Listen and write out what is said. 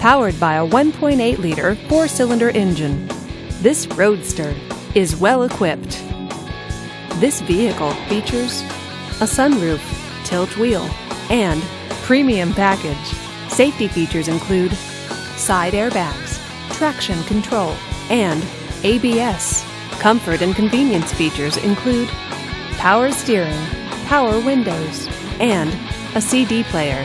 powered by a 1.8 liter four cylinder engine. This roadster is well equipped. This vehicle features a sunroof, tilt wheel, and premium package. Safety features include side airbags, traction control, and ABS. Comfort and convenience features include power steering, power windows, and a CD player.